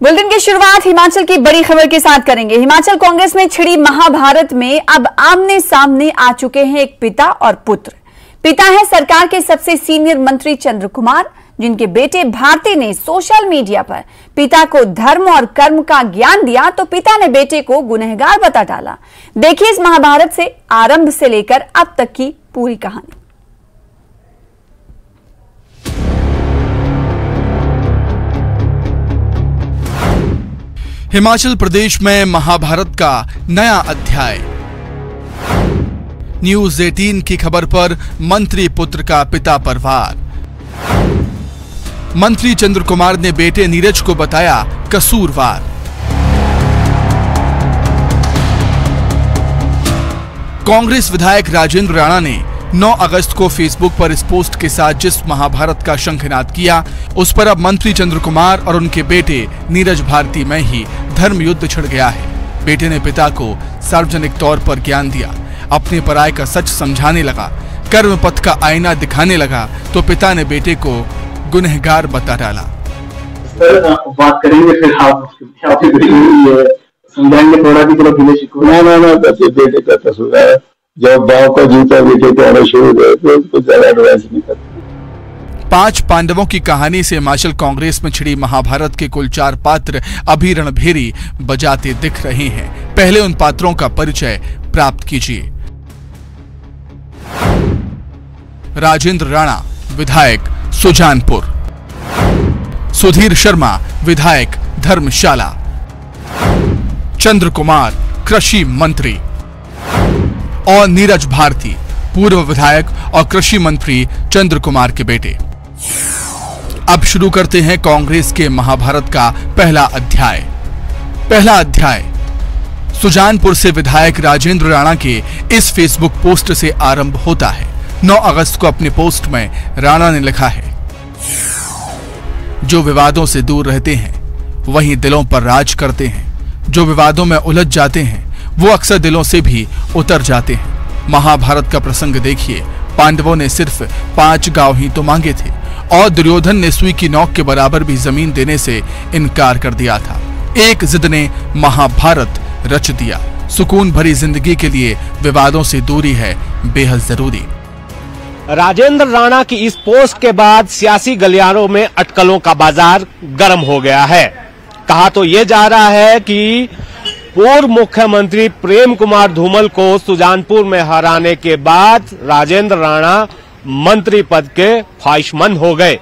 Bulletin की शुरुआत हिमाचल की बड़ी खबर के साथ करेंगे। हिमाचल कांग्रेस में छिड़ी महाभारत में अब आमने सामने आ चुके हैं एक पिता और पुत्र। पिता है सरकार के सबसे सीनियर मंत्री चंद्र कुमार जिनके बेटे भारती ने सोशल मीडिया पर पिता को धर्म और कर्म का ज्ञान दिया तो पिता ने बेटे को गुनहगार बता डाला। देखिए इस महाभारत से आरंभ से लेकर अब तक की पूरी कहानी। हिमाचल प्रदेश में महाभारत का नया अध्याय। न्यूज़ 18 की खबर पर मंत्री पुत्र का पिता पर वार मंत्री चंद्र कुमार ने बेटे नीरज को बताया कसूरवार। कांग्रेस विधायक राजेंद्र राणा ने 9 अगस्त को फेसबुक पर इस पोस्ट के साथ जिस महाभारत का शंखनाद किया उस पर अब मंत्री चंद्र कुमार और उनके बेटे नीरज भारती में ही धर्म युद्ध छिड़ गया है। बेटे ने पिता को सार्वजनिक तौर पर ज्ञान दिया अपने पराय का सच समझाने लगा कर्म पथ का आईना दिखाने लगा तो पिता ने बेटे को गुनहगार बता डाला। सर बात करेंगे फिर आप है समझाएँगे थोड़ा भी बेटे का कसूर है। जब बाप का जूता बेटे को आना शुरू हुआ तो उसको ज़्यादा एडवाइस नहीं करते। पाँच पांडवों की कहानी से हिमाचल कांग्रेस में छिड़ी महाभारत के कुल चार पात्र अभी रणभेरी बजाते दिख रहे हैं। पहले उन पात्रों का परिचय प्राप्त कीजिए। राजेंद्र राणा, विधायक, सुजानपुर। सुधीर शर्मा, विधायक, धर्मशाला। चंद्र कुमार कृषि मंत्री। और नीरज भारती, पूर्व विधायक और कृषि मंत्री चंद्र कुमार के बेटे। अब शुरू करते हैं कांग्रेस के महाभारत का पहला अध्याय। पहला अध्याय। सुजानपुर से विधायक राजेंद्र राणा के इस फेसबुक पोस्ट से आरंभ होता है। 9 अगस्त को अपने पोस्ट में राणा ने लिखा है, जो विवादों से दूर रहते हैं, वही दिलों पर राज करते हैं। जो विवादों में उलझ जाते हैं वो अक्सर दिलों से भी उतर जाते हैं। महाभारत का प्रसंग देखिए, पांडवों ने सिर्फ़ पाँच गाँव ही तो मांगे थे, और दुर्योधन ने सुई की नौक के बराबर भी ज़मीन देने से इनकार कर दिया था। एक जिद ने महाभारत रच दिया। सुकून भरी ज़िंदगी के लिए विवादों से दूरी है बेहद ज़रूरी। राजेंद्र राणा की इस पोस्ट के बाद सियासी गलियारों में अटकलों का बाज़ार गर्म हो गया है। कहा तो ये जा रहा है कि पूर्व मुख्यमंत्री प्रेम कुमार धूमल को सुजानपुर में हराने के बाद राजेंद्र राणा मंत्री पद के ख्वाहिशमंद हो गए।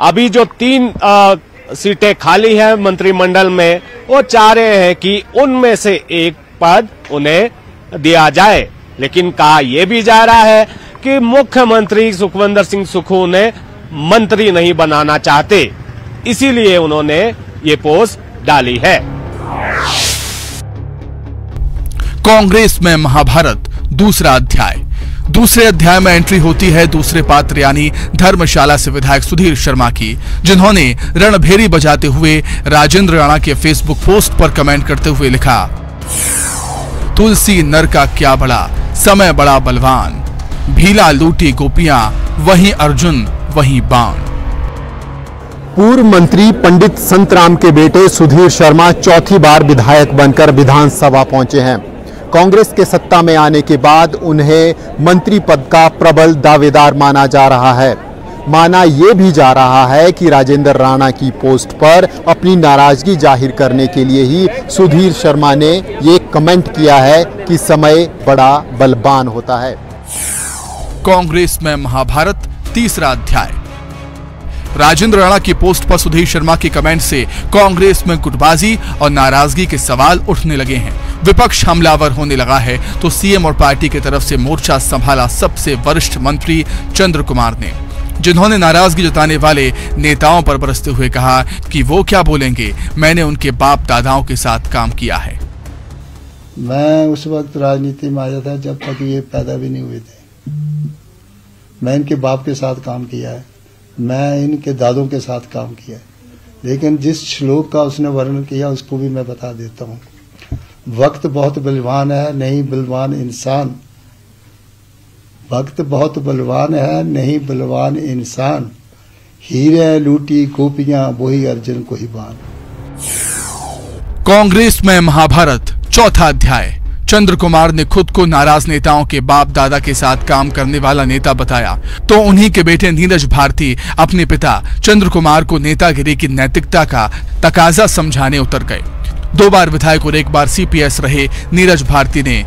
अभी जो तीन आ, सीटें खाली है मंत्रिमंडल में वो चाह रहे हैं कि उनमें से एक पद उन्हें दिया जाए। लेकिन कहा यह भी जा रहा है कि मुख्यमंत्री सुखविंदर सिंह सुखू ने मंत्री नहीं बनाना चाहते। इसीलिए उन्होंने ये पोस्ट डाली है। कांग्रेस में महाभारत, दूसरा अध्याय। दूसरे अध्याय में एंट्री होती है दूसरे पात्र, यानी धर्मशाला से विधायक सुधीर शर्मा की, जिन्होंने रणभेरी बजाते हुए राजेंद्र राणा के फेसबुक पोस्ट पर कमेंट करते हुए लिखा, तुलसी नर का क्या बड़ा, समय बड़ा बलवान, भीला लूटी गोपियाँ, वही अर्जुन, वही बाण। पूर्व मंत्री पंडित संतराम के बेटे सुधीर शर्मा चौथी बार विधायक बनकर विधानसभा पहुँचे हैं। कांग्रेस के सत्ता में आने के बाद उन्हें मंत्री पद का प्रबल दावेदार माना जा रहा है। माना यह भी जा रहा है कि राजेंद्र राणा की पोस्ट पर अपनी नाराज़गी ज़ाहिर करने के लिए ही सुधीर शर्मा ने ये कमेंट किया है कि समय बड़ा बलबान होता है। कांग्रेस में महाभारत, तीसरा अध्याय। राजेंद्र राणा की पोस्ट पर सुधीर शर्मा के कमेंट से कांग्रेस में गुटबाजी और नाराज़गी के सवाल उठने लगे हैं। विपक्ष हमलावर होने लगा है तो सीएम और पार्टी की तरफ़ से मोर्चा संभाला सबसे वरिष्ठ मंत्री चंद्र कुमार ने। जिन्होंने नाराज़गी जताने वाले नेताओं पर बरसते हुए कहा कि वो क्या बोलेंगे, मैंने उनके बाप दादाओं के साथ काम किया है। मैं उस वक्त राजनीति में आया था, जब तक ये पैदा भी नहीं हुए थे। मैं इनके बाप के साथ काम किया है, मैं इनके दादों के साथ काम किया है। लेकिन जिस श्लोक का उसने वर्णन किया, उसको भी मैं बता देता हूँ। वक्त बहुत बलवान है, नहीं बलवान इंसान। वक्त बहुत बलवान है, नहीं बलवान इंसान। हीरे लूटी गोपियाँ, वही अर्जुन को ही बान कांग्रेस में महाभारत, चौथा अध्याय। चंद्र कुमार ने खुद को नाराज़ नेताओं के बाप दादा के साथ काम करने वाला नेता बताया। तो उन्हीं के बेटे नीरज भारती अपने पिता चंद्र कुमार को नेतागिरी की नैतिकता का तकाजा समझाने उतर गए। दो बार विधायक और एक बार सीपीएस रहे नीरज भारती ने।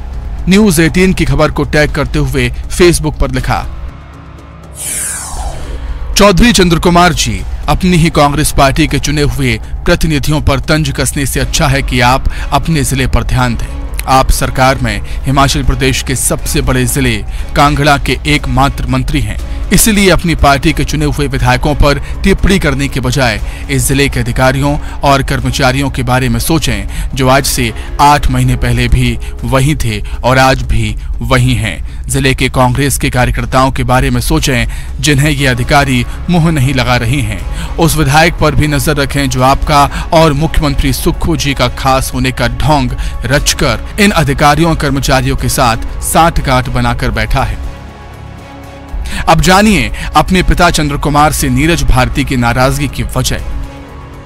न्यूज़ 18 की खबर को टैग करते हुए फेसबुक पर लिखा। चौधरी चंद्र कुमार जी अपनी ही कांग्रेस पार्टी के चुने हुए प्रतिनिधियों पर तंज कसने से अच्छा है कि आप अपने ज़िले पर ध्यान दें। आप सरकार में हिमाचल प्रदेश के सबसे बड़े ज़िले कांगड़ा के एकमात्र मंत्री हैं। इसलिए अपनी पार्टी के चुने हुए विधायकों पर टिप्पणी करने के बजाय इस ज़िले के अधिकारियों और कर्मचारियों के बारे में सोचें, जो आज से आठ महीने पहले भी वही थे और आज भी वही हैं। ज़िले के कांग्रेस के कार्यकर्ताओं के बारे में सोचें, जिन्हें ये अधिकारी मुँह नहीं लगा रहे हैं। उस विधायक पर भी नज़र रखें जो आपका और मुख्यमंत्री सुक्खू जी का खास होने का ढोंग रचकर इन अधिकारियों कर्मचारियों के साथ साठ गांठ बनाकर बैठा है। अब जानिए, अपने पिता चंद्र कुमार से नीरज भारती की नाराज़गी की वजह।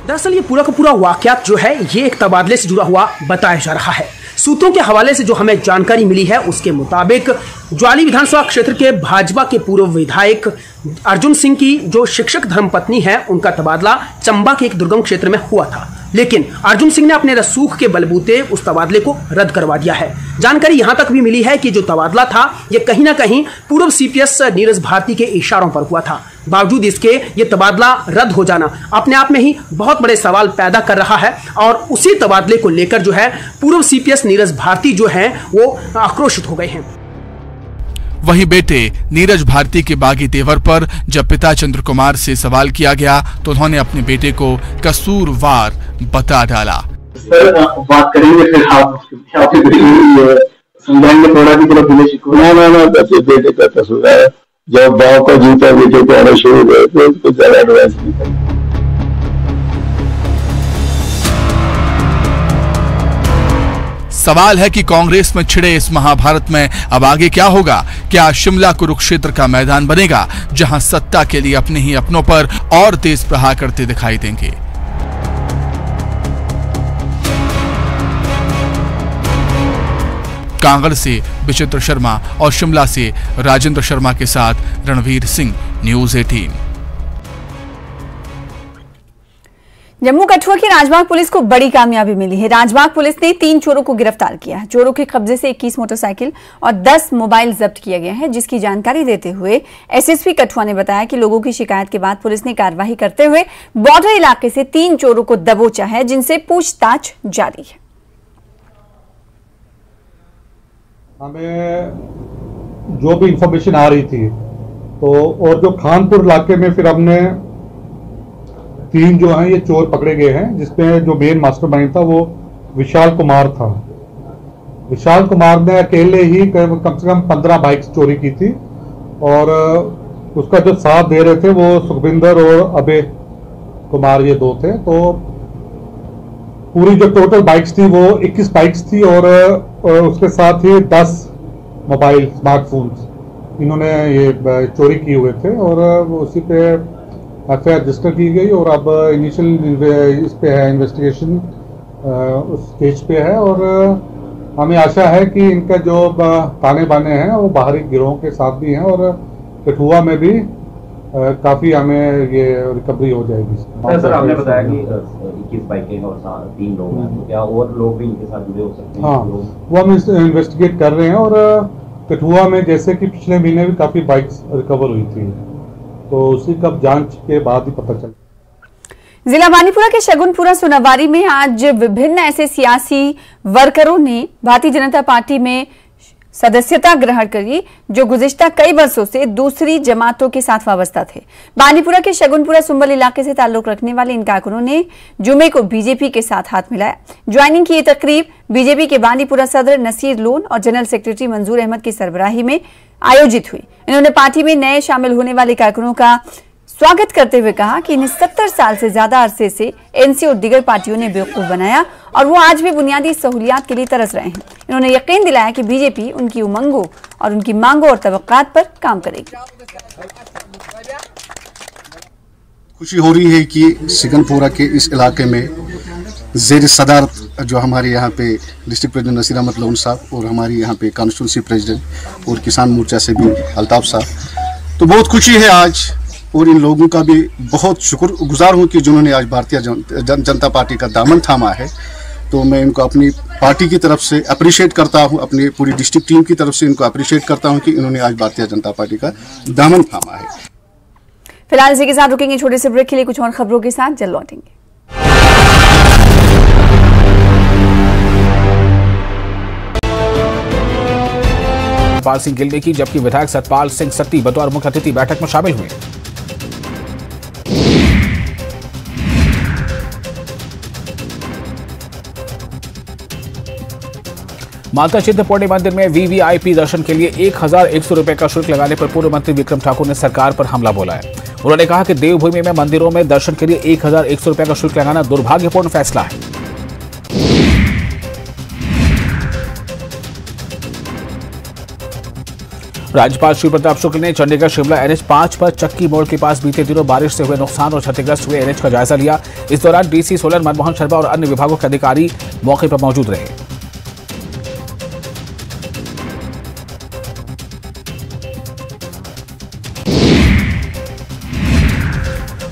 दरअसल ये पूरा का पूरा वाकयात जो है, ये एक तबादले से जुड़ा हुआ बताया जा रहा है। सूत्रों के हवाले से जो हमें जानकारी मिली है, उसके मुताबिक ज्वाली विधानसभा क्षेत्र के भाजपा के पूर्व विधायक अर्जुन सिंह की जो शिक्षक धर्मपत्नी है, उनका तबादला चंबा के एक दुर्गम क्षेत्र में हुआ था। लेकिन अर्जुन सिंह ने अपने रसूख के बलबूते उस तबादले को रद्द करवा दिया है। जानकारी यहाँ तक भी मिली है कि जो तबादला था, ये कहीं ना कहीं पूर्व सीपीएस नीरज भारती के इशारों पर हुआ था। बावजूद इसके, ये तबादला रद्द हो जाना अपने आप में ही बहुत बड़े सवाल पैदा कर रहा है और उसी तबादले को लेकर जो है पूर्व सीपीएस नीरज भारती जो है, वो आक्रोशित हो गए हैं। वहीं बेटे नीरज भारती के बागी तेवर पर जब पिता चंद्र कुमार से सवाल किया गया तो उन्होंने अपने बेटे को कसूरवार बता डाला। सर बात करेंगे फिर आप समझाएँगे थोड़ा गिले शिकवे ना ना ना बस बेटे का कसूर है। जब गाँव का जूता बेटे को आना शुरू हुए तो उसको ज़्यादा एडवाइस नहीं सवाल है कि कांग्रेस में छिड़े इस महाभारत में अब आगे क्या होगा? क्या शिमला कुरुक्षेत्र का मैदान बनेगा, जहाँ सत्ता के लिए अपने ही अपनों पर और तेज प्रहार करते दिखाई देंगे? कांगड़ से विचित्र शर्मा और शिमला से राजेंद्र शर्मा के साथ रणवीर सिंह, न्यूज़ 18 जम्मू कठुआ की राजबाग पुलिस को बड़ी कामयाबी मिली है। राजबाग पुलिस ने तीन चोरों को गिरफ़्तार किया है। चोरों के कब्जे से 21 मोटरसाइकिल और 10 मोबाइल जब्त किया गया है, जिसकी जानकारी देते हुए एसएसपी कठुआ ने बताया कि लोगों की शिकायत के बाद पुलिस ने कार्रवाई करते हुए बॉर्डर इलाके से तीन चोरों को दबोचा है, जिनसे पूछताछ जारी है। हमें जो भी इंफॉर्मेशन आ रही थी तो और जो खानपुर इलाके में फिर हमने तीन जो हैं, ये चोर पकड़े गए हैं जिसमें जो मेन मास्टरमाइंड था, वो विशाल कुमार था। विशाल कुमार ने अकेले ही कम से कम पंद्रह बाइक्स चोरी की थी और उसका जो साथ दे रहे थे, वो सुखविंदर और अबे कुमार, ये दो थे। तो पूरी जो टोटल बाइक्स थी, वो 21 बाइक्स थी और उसके साथ ही 10 मोबाइल स्मार्टफोन्स इन्होंने ये चोरी किए हुए थे और उसी पे एफ़ रजिस्टर की गई और अब इनिशियल इस पे है इन्वेस्टिगेशन उस स्टेज पे है और हमें आशा है कि इनका जो ताने बाने हैं वो बाहरी गिरोहों के साथ भी हैं और कठुआ में भी काफ़ी हमें ये रिकवरी हो जाएगी सर, सर आपने बताया कि इक्कीस बाइकें और तीन लोग हैं तो क्या और लोग भी इनके साथ जुड़े हो सकते हैं हाँ वो हम इन्वेस्टिगेट कर रहे हैं और कठुआ में जैसे कि पिछले महीने भी काफ़ी बाइक्स रिकवर हुई थी तो उसी कब जाँच के बाद ही पता चले। जिला बानीपुरा के शगुनपुरा सुनावारी में आज विभिन्न ऐसे सियासी वर्करों ने भारतीय जनता पार्टी में सदस्यता ग्रहण करी, जो गुजश्ता कई वर्षों से दूसरी जमातों के साथ वाबस्ता थे। बानीपुरा के शगुनपुरा सुंबल इलाके से ताल्लुक रखने वाले इन कारकुनों ने जुमे को बीजेपी के साथ हाथ मिलाया। ज्वाइनिंग की ये तकरीब बीजेपी के बानीपुरा सदर नसीर लोन और जनरल सेक्रेटरी मंजूर अहमद की सरबराही में आयोजित हुई। इन्होंने पार्टी में नए शामिल होने वाले कारकुनों का स्वागत करते हुए कहा कि इन्हें सत्तर साल से ज़्यादा अरसे से एनसी और दीगर पार्टियों ने बेवकूफ़ बनाया और वो आज भी बुनियादी सहूलियात के लिए तरस रहे हैं। इन्होंने यकीन दिलाया कि बीजेपी उनकी उमंगों और उनकी मांगों और तवक्कात पर काम करेगी। खुशी हो रही है कि सिकनपुरा के इस इलाके में जेर सदारत जो हमारे यहाँ पे डिस्ट्रिक्ट प्रेसिडेंट नसीर अहमद लोन साहब और हमारी यहाँ पे कॉन्स्टिट्यूंसी प्रेसिडेंट और किसान मोर्चा से भी अल्ताफ साहब। तो बहुत खुशी है आज और इन लोगों का भी बहुत शुक्र गुजार हूँ कि जिन्होंने आज भारतीय जन, जन, जनता पार्टी का दामन थामा है। तो मैं इनको अपनी पार्टी की तरफ़ से अप्रिशिएट करता हूँ अपनी पूरी डिस्ट्रिक्ट टीम की तरफ़ से इनको अप्रिशिएट करता हूँ कि इन्होंने आज भारतीय जनता पार्टी का दामन थामा है। फ़िलहाल इसी के साथ रुकेंगे छोटे से ब्रेक के लिए कुछ और खबरों के साथ जल्द लौटेंगे। सतपाल सिंह गिल ने की जबकि विधायक सतपाल सिंह सत्ती बतौर मुख्य अतिथि बैठक में शामिल हुए। माता चिंतपूर्णी मंदिर में वीवीआईपी दर्शन के लिए एक हज़ार एक सौ रुपए का शुल्क लगाने पर पूर्व मंत्री विक्रम ठाकुर ने सरकार पर हमला बोला है। उन्होंने कहा कि देवभूमि में मंदिरों में दर्शन के लिए एक हज़ार एक सौ रुपए का शुल्क लगाना दुर्भाग्यपूर्ण फैसला है। राज्यपाल श्री प्रताप शुक्ल ने चंडीगढ़ शिमला एनएच पाँच पर चक्की मोड़ के पास बीते दिनों बारिश से हुए नुकसान और क्षतिग्रस्त हुए एनएच का जायजा लिया। इस दौरान डीसी सोलन, मनमोहन शर्मा और अन्य विभागों के अधिकारी मौके पर मौजूद रहे।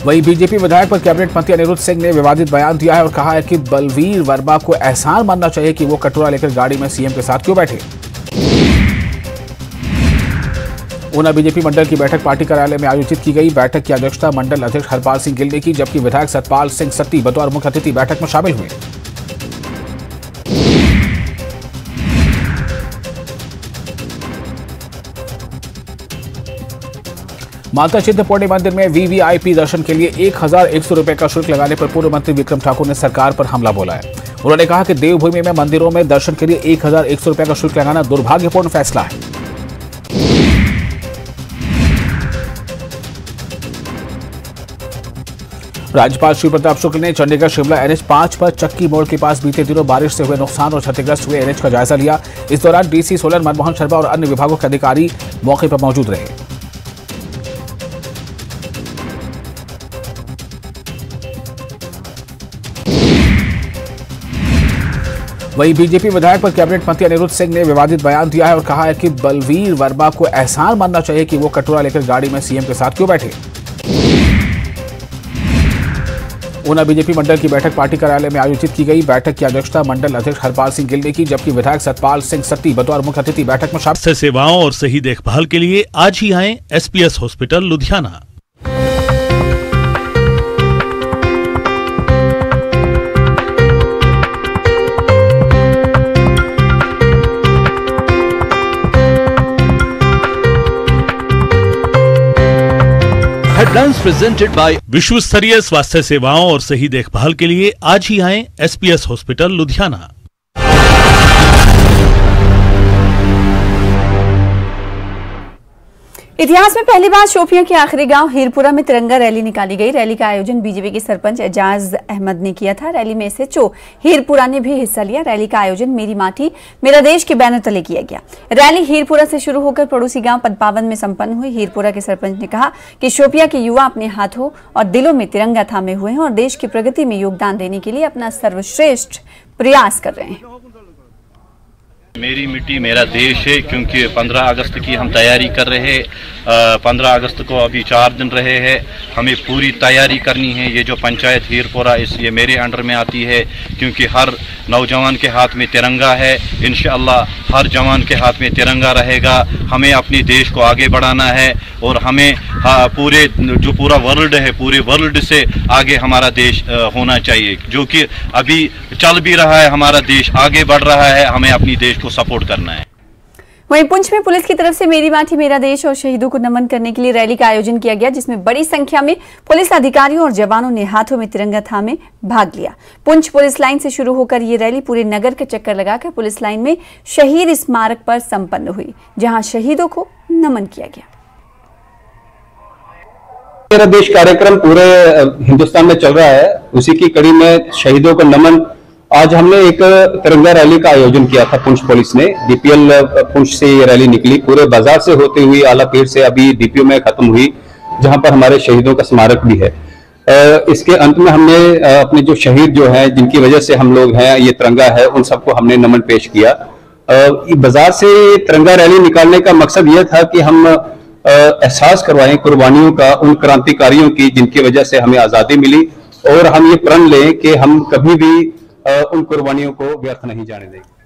वहीं बीजेपी विधायक पर कैबिनेट मंत्री अनिरुद्ध सिंह ने विवादित बयान दिया है और कहा है कि बलवीर वर्मा को एहसान मानना चाहिए कि वो कटोरा लेकर गाड़ी में सीएम के साथ क्यों बैठे। ऊना बीजेपी मंडल की बैठक पार्टी कार्यालय में आयोजित की गई। बैठक की अध्यक्षता मंडल अध्यक्ष हरपाल सिंह गिल ने की, जबकि विधायक सतपाल सिंह सत्ती बतौर मुख्य अतिथि बैठक में शामिल हुए। माता चिंतपूर्णी मंदिर में वीवीआईपी दर्शन के लिए एक हज़ार एक सौ रुपए का शुल्क लगाने पर पूर्व मंत्री विक्रम ठाकुर ने सरकार पर हमला बोला है। उन्होंने कहा कि देवभूमि में मंदिरों में दर्शन के लिए एक हज़ार एक सौ रुपए का शुल्क लगाना दुर्भाग्यपूर्ण फैसला है। राज्यपाल श्री प्रताप शुक्ल ने चंडीगढ़ शिमला एनएच पाँच पर चक्की मोड़ के पास बीते दिनों बारिश से हुए नुकसान और क्षतिग्रस्त हुए एनएच का जायजा लिया। इस दौरान डीसी सोलन, मनमोहन शर्मा और अन्य विभागों के अधिकारी मौके पर मौजूद रहे। वहीं बीजेपी विधायक पर कैबिनेट मंत्री अनिरुद्ध सिंह ने विवादित बयान दिया है और कहा है कि बलवीर वर्मा को एहसान मानना चाहिए कि वो कटोरा लेकर गाड़ी में सीएम के साथ क्यों बैठे। ऊना बीजेपी मंडल की बैठक पार्टी कार्यालय में आयोजित की गई। बैठक की अध्यक्षता मंडल अध्यक्ष हरपाल सिंह गिल ने की, जबकि विधायक सतपाल सिंह सत्ती बतौर मुख्य अतिथि बैठक में शामिल। सेवाओं और सही देखभाल के लिए आज ही आए SPS hospital, Ludhiana. Headlines presented by विश्व स्तरीय स्वास्थ्य सेवाओं और सही देखभाल के लिए आज ही आए एसपीएस हॉस्पिटल लुधियाना। इतिहास में पहली बार शोपिया के आखिरी गाँव हीरपुरा में तिरंगा रैली निकाली गई। रैली का आयोजन बीजेपी के सरपंच एजाज अहमद ने किया था। रैली में एसएचओ हीरपुरा ने भी हिस्सा लिया। रैली का आयोजन मेरी माटी, मेरा देश के बैनर तले किया गया। रैली हीरपुरा से शुरू होकर पड़ोसी गाँव पदपावन में संपन्न हुई। हीरपुरा के सरपंच ने कहा कि शोपिया के युवा अपने हाथों और दिलों में तिरंगा थामे हुए हैं और देश की प्रगति में योगदान देने के लिए अपना सर्वश्रेष्ठ प्रयास कर रहे हैं। मेरी मिट्टी मेरा देश है क्योंकि 15 अगस्त की हम तैयारी कर रहे हैं। 15 अगस्त को अभी चार दिन रहे हैं। हमें पूरी तैयारी करनी है। ये जो पंचायत हीरपुरा इस ये मेरे अंडर में आती है क्योंकि हर नौजवान के हाथ में तिरंगा है। इन हर जवान के हाथ में तिरंगा रहेगा। हमें अपने देश को आगे बढ़ाना है और हमें हाँ, पूरे जो पूरा वर्ल्ड है पूरे वर्ल्ड से आगे हमारा देश होना चाहिए। जो कि अभी चल भी रहा है हमारा देश आगे बढ़ रहा है। हमें अपनी देश को सपोर्ट करना है। वहीं पुंछ में पुलिस की तरफ़ से मेरी माटी मेरा देश और शहीदों को नमन करने के लिए रैली का आयोजन किया गया जिसमें बड़ी संख्या में पुलिस अधिकारियों और जवानों ने हाथों में तिरंगा थामे भाग लिया। पुंछ पुलिस लाइन से शुरू होकर ये रैली पूरे नगर के चक्कर लगाकर पुलिस लाइन में शहीद स्मारक पर संपन्न हुई जहाँ शहीदों को नमन किया गया। मेरा देश कार्यक्रम पूरे हिंदुस्तान में चल रहा है उसी की कड़ी में शहीदों को नमन आज हमने एक तिरंगा रैली का आयोजन किया था पुंछ पुलिस ने। डीपीएल पुंछ से ये रैली निकली। पूरे बाज़ार से होते हुए आलापीर से अभी डीपीओ में खत्म हुई, जहाँ पर हमारे शहीदों का स्मारक भी है। इसके अंत में हमने अपने जो शहीद जो हैं, जिनकी वजह से हम लोग हैं, ये तिरंगा है, उन सबको हमने नमन पेश किया। बाज़ार से तिरंगा रैली निकालने का मकसद यह था कि हम एहसास करवाएँ कुर्बानियों का, उन क्रांतिकारियों की, जिनकी वजह से हमें आज़ादी मिली। और हम ये प्रण लें कि हम कभी भी उन कुर्बानियों को व्यर्थ नहीं जाने देंगे।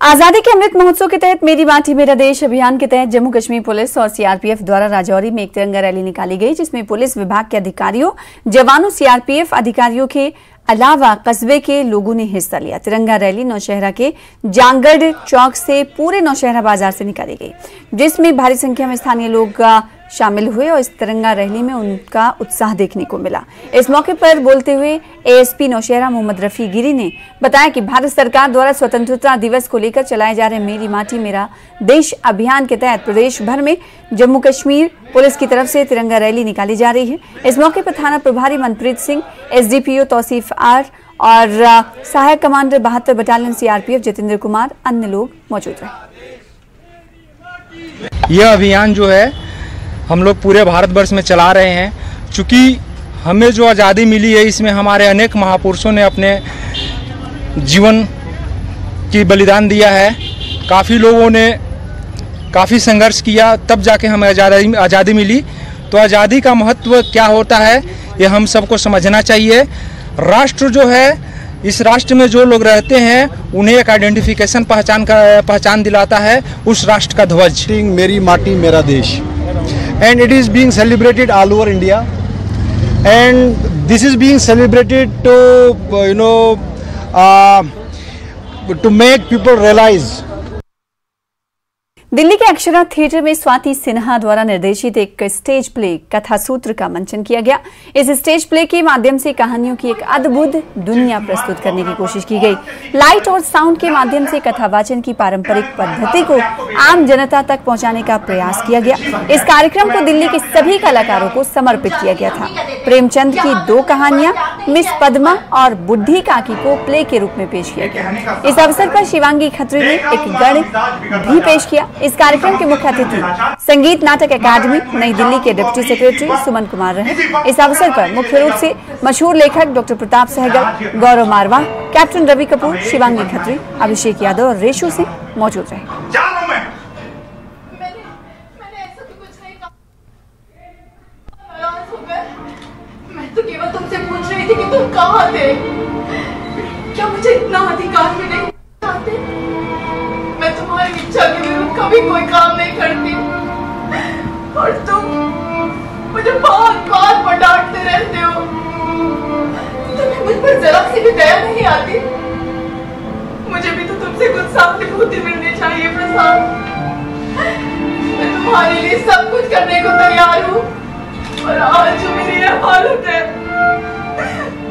आज़ादी के अमृत महोत्सव के तहत मेरी माटी मेरा देश अभियान के तहत जम्मू कश्मीर पुलिस और सीआरपीएफ द्वारा राजौरी में एक तिरंगा रैली निकाली गई, जिसमें पुलिस विभाग के अधिकारियों, जवानों, सीआरपीएफ अधिकारियों के अलावा कस्बे के लोगों ने हिस्सा लिया। तिरंगा रैली नौशहरा के जांगड़ चौक से पूरे नौशहरा बाज़ार से निकाली गई, जिसमें भारी संख्या में स्थानीय लोग शामिल हुए और इस तिरंगा रैली में उनका उत्साह देखने को मिला। इस मौके पर बोलते हुए एएसपी नौशहरा मोहम्मद रफी गिरी ने बताया कि भारत सरकार द्वारा स्वतंत्रता दिवस को लेकर चलाए जा रहे मेरी माटी, मेरा देश अभियान के तहत प्रदेश भर में जम्मू कश्मीर पुलिस की तरफ़ से तिरंगा रैली निकाली जा रही है। इस मौके पर थाना प्रभारी मनप्रीत सिंह एसडीपीओ तौसीफ आर और सहायक कमांडर बहत्तर बटालियन सीआरपीएफ जितेंद्र कुमार, अन्य लोग मौजूद रहे। यह अभियान जो है हम लोग पूरे भारतवर्ष में चला रहे हैं। चूँकि हमें जो आज़ादी मिली है, इसमें हमारे अनेक महापुरुषों ने अपने जीवन की बलिदान दिया है। काफ़ी लोगों ने काफ़ी संघर्ष किया, तब जाके हमें आज़ादी आज़ादी मिली। तो आज़ादी का महत्व क्या होता है, ये हम सबको समझना चाहिए। राष्ट्र जो है, इस राष्ट्र में जो लोग रहते हैं, उन्हें एक आइडेंटिफिकेशन पहचान का, पहचान दिलाता है उस राष्ट्र का ध्वज। मेरी माटी मेरा देश। And it is being celebrated all over India. And this is being celebrated to, uh, you know, uh, to make people realize Delhi के अक्षरा थिएटर में स्वाति सिन्हा द्वारा निर्देशित एक स्टेज प्ले कथा सूत्र का मंचन किया गया। इस स्टेज प्ले के माध्यम से कहानियों की एक अद्भुत दुनिया प्रस्तुत करने की कोशिश की गई। लाइट और साउंड के माध्यम से कथावाचन की पारंपरिक पद्धति को आम जनता तक पहुँचाने का प्रयास किया गया। इस कार्यक्रम को दिल्ली के सभी कलाकारों को समर्पित किया गया था। प्रेमचंद की दो कहानियाँ, मिस पद्मा और बुद्धि काकी को प्ले के रूप में पेश किया गया। इस अवसर पर शिवांगी खत्री ने एक गण भी पेश किया। इस कार्यक्रम के मुख्य अतिथि संगीत नाटक अकादमी नई दिल्ली के डिप्टी सेक्रेटरी सुमन कुमार रहे। इस अवसर पर मुख्य रूप से मशहूर लेखक डॉक्टर प्रताप सहगल गौरव मारवा कैप्टन रवि कपूर शिवांगी खत्री अभिषेक यादव और रेशु सिंह मौजूद रहे। मैं। तो केवल तुमसे पूछ रही थी कि तुम कहाँ थे? क्या मुझे इतना अधिकार मिले चाहते? तुम्हारी इच्छा के विरुद्ध कभी कोई काम नहीं करती। और तुम मुझे बार बार पर रहते हो। तुम्हें मुझ पर जरा सी भी दया नहीं आती। मुझे भी तो तुमसे कुछ सहानुभूति मिलनी चाहिए, प्रसाद। मैं तुम्हारे लिए सब कुछ करने को तैयार हूँ। और आज जो मेरी हालत है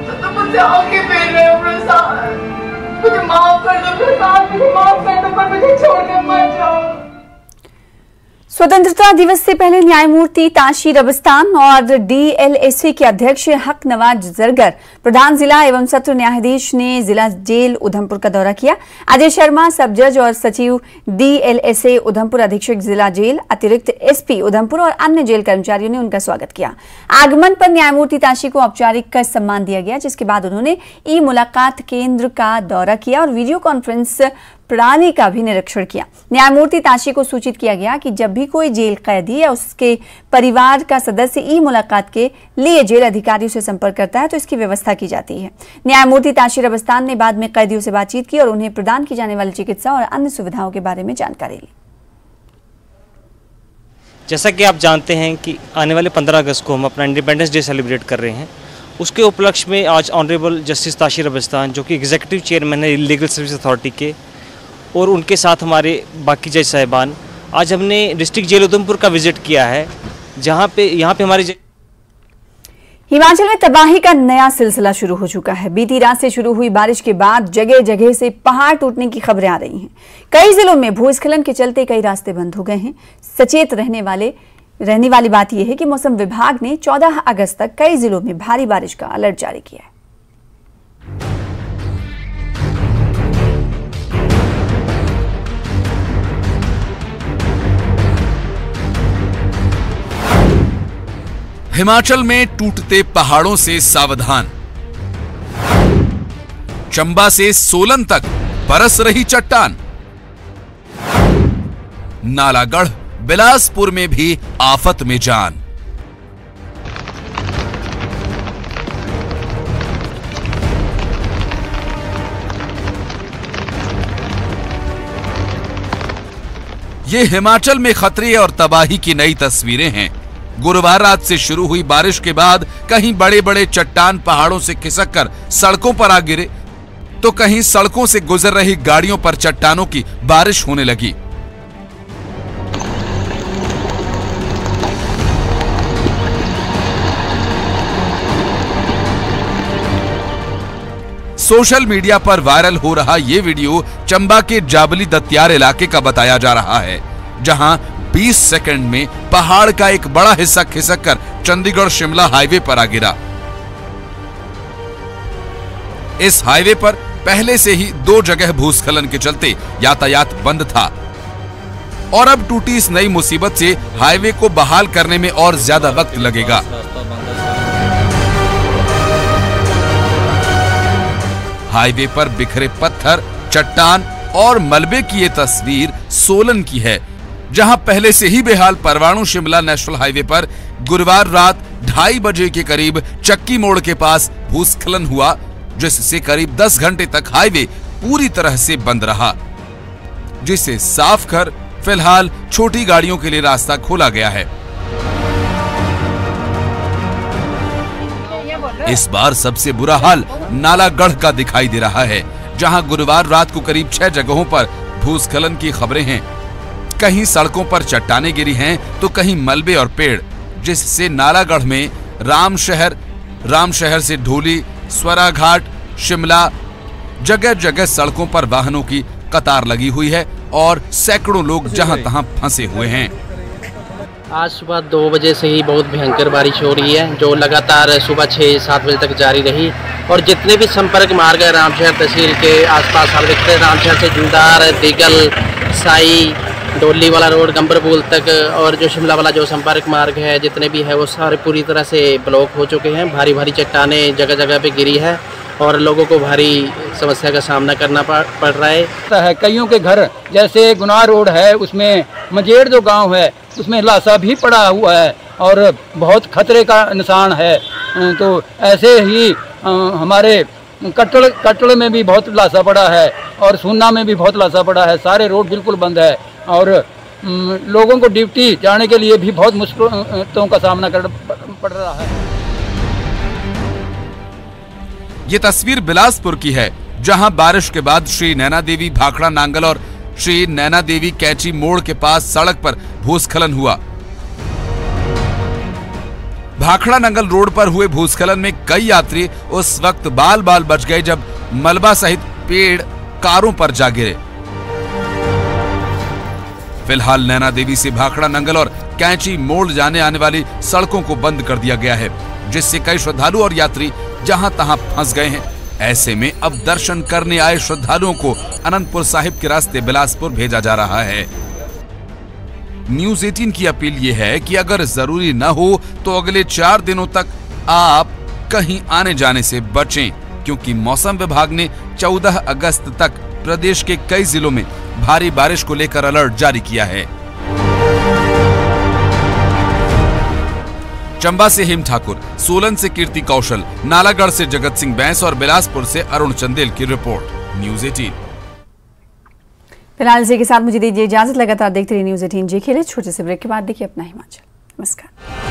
तो तुम मुझसे आँखें फेर रहे हो, प्रसाद। मुझे माफ़ कर दो मुझे माफ़ कर दो पर मुझे छोड़ के मत जाओ। स्वतंत्रता दिवस से पहले न्यायमूर्ति ताशी रबस्तान और डीएलएससी के अध्यक्ष हक नवाज़ जरगर, प्रधान जिला एवं सत्र न्यायाधीश ने जिला जेल उधमपुर का दौरा किया। अजय शर्मा, सब जज और सचिव डीएलएसए उधमपुर, अधीक्षक जिला जेल, अतिरिक्त एसपी उधमपुर और अन्य जेल कर्मचारियों ने उनका स्वागत किया। आगमन पर न्यायमूर्ति ताशी को औपचारिक का सम्मान दिया गया, जिसके बाद उन्होंने ई मुलाकात केंद्र का दौरा किया और वीडियो कॉन्फ्रेंस प्रणाली का भी निरीक्षण किया। न्यायमूर्ति ताशी को सूचित किया गया कि जब भी कोई जेल कैदी या उसके परिवार का सदस्य ई मुलाकात के लिए जेल अधिकारियों से संपर्क करता है तो इसकी व्यवस्था की जाती है। न्यायमूर्ति ताशी रबस्तान ने बाद में कैदियों से बातचीत की और उन्हें प्रदान की जाने वाली चिकित्सा और अन्य सुविधाओं के बारे में जानकारी ली। जैसा कि आप जानते हैं कि आने वाले 15 अगस्त को हम अपना इंडिपेंडेंस डे सेलिब्रेट कर रहे हैं। उसके उपलक्ष्य में आज ऑनरेबल जस्टिस ताशिर अबस्तान जो कि एग्जीक्यूटिव चेयरमैन है लीगल सर्विस अथॉरिटी के और उनके साथ हमारे बाकी जज साहिबान। आज हमने डिस्ट्रिक्ट जेल उधमपुर का विज़िट किया है, जहाँ पे, यहाँ पे हमारे हिमाचल में तबाही का नया सिलसिला शुरू हो चुका है। बीती रात से शुरू हुई बारिश के बाद जगह जगह से पहाड़ टूटने की खबरें आ रही हैं। कई जिलों में भूस्खलन के चलते कई रास्ते बंद हो गए हैं। सचेत रहने वाले, रहने वाली बात यह है कि मौसम विभाग ने 14 अगस्त तक कई जिलों में भारी बारिश का अलर्ट जारी किया है। हिमाचल में टूटते पहाड़ों से सावधान। चंबा से सोलन तक बरस रही चट्टान। नालागढ़, बिलासपुर में भी आफत में जान। ये हिमाचल में खतरे और तबाही की नई तस्वीरें हैं। गुरुवार रात से शुरू हुई बारिश के बाद कहीं बड़े बड़े चट्टान पहाड़ों से खिसक कर सड़कों पर आ गिरे तो कहीं सड़कों से गुजर रही गाड़ियों पर चट्टानों की बारिश होने लगी। सोशल मीडिया पर वायरल हो रहा ये वीडियो चंबा के जाबली दत्यार इलाके का बताया जा रहा है, जहाँ 20 सेकंड में पहाड़ का एक बड़ा हिस्सा खिसक कर चंडीगढ़ शिमला हाईवे पर आ गिरा। इस हाईवे पर पहले से ही दो जगह भूस्खलन के चलते यातायात बंद था। और अब टूटी इस नई मुसीबत से हाईवे को बहाल करने में और ज़्यादा वक्त लगेगा। हाईवे पर बिखरे पत्थर, चट्टान और मलबे की ये तस्वीर सोलन की है। जहाँ पहले से ही बेहाल परवाणु शिमला नेशनल हाईवे पर गुरुवार रात ढाई बजे के करीब चक्की मोड़ के पास भूस्खलन हुआ, जिससे करीब 10 घंटे तक हाईवे पूरी तरह से बंद रहा जिसे साफ़ कर फ़िलहाल छोटी गाड़ियों के लिए रास्ता खोला गया है। इस बार सबसे बुरा हाल नालागढ़ का दिखाई दे रहा है, जहाँ गुरुवार रात को करीब छह जगहों पर भूस्खलन की खबरें हैं। कहीं सड़कों पर चट्टाने गिरी हैं तो कहीं मलबे और पेड़ जिससे नालागढ़ में राम शहर राम शहर से ढोली स्वरा घाट शिमला जगह जगह सड़कों पर वाहनों की कतार लगी हुई है और सैकड़ों लोग जहाँ तहां फंसे हुए हैं। आज सुबह दो बजे से ही बहुत भयंकर बारिश हो रही है जो लगातार सुबह छः सात बजे तक जारी रही। और जितने भी संपर्क मार्ग है रामशहर तहसील के आसपास आप देखते हैं रामशहर से जुंदार दिगल साई डोली वाला रोड, गंबरपुल तक, और जो शिमला वाला जो संपर्क मार्ग है, जितने भी है, वो सारे पूरी तरह से ब्लॉक हो चुके हैं। भारी भारी चट्टाने जगह जगह पे गिरी है, और लोगों को भारी समस्या का सामना करना पड़ रहा है। है। कईयों के घर, जैसे गुनाह रोड है, उसमें मजेड़ जो गाँव है, उसमें लाशा भी पड़ा हुआ है, और बहुत खतरे का निशान है। तो ऐसे ही हमारे कटड़ कटड़ में भी बहुत लाशा पड़ा है, और सुन्ना में भी बहुत लाशा पड़ा है। सारे रोड बिल्कुल बंद है। और लोगों को ड्यूटी जाने के लिए भी बहुत मुश्किलों का सामना कर पड़ रहा है। ये तस्वीर बिलासपुर की है, जहाँ बारिश के बाद श्री नैना देवी भाखड़ा नांगल और श्री नैना देवी कैची मोड़ के पास सड़क पर भूस्खलन हुआ। भाखड़ा नंगल रोड पर हुए भूस्खलन में कई यात्री उस वक्त बाल बाल बच गए जब मलबा सहित पेड़ कारों पर जा गिरे। फ़िलहाल नैना देवी से भाखड़ा नंगल और कैंची मोड़ जाने आने वाली सड़कों को बंद कर दिया गया है, जिससे कई श्रद्धालु और यात्री जहाँ तहां फंस गए हैं। ऐसे में अब दर्शन करने आए श्रद्धालुओं को अनंतपुर साहिब के रास्ते बिलासपुर भेजा जा रहा है। न्यूज़ 18 की अपील ये है कि अगर ज़रूरी न हो तो अगले चार दिनों तक आप कहीं आने जाने से बचें, क्योंकि मौसम विभाग ने 14 अगस्त तक प्रदेश के कई जिलों में भारी बारिश को लेकर अलर्ट जारी किया है। चंबा से हेम ठाकुर, सोलन से कीर्ति कौशल, नालागढ़ से जगत सिंह बैंस और बिलासपुर से अरुण चंदेल की रिपोर्ट। News eighteen. फ़िलहाल इसी के साथ मुझे दीजिए इजाज़त, लगातार देखते रहिए न्यूज़ एटीन जी खेले। छोटे से ब्रेक के बाद देखिए अपना हिमाचल। नमस्कार।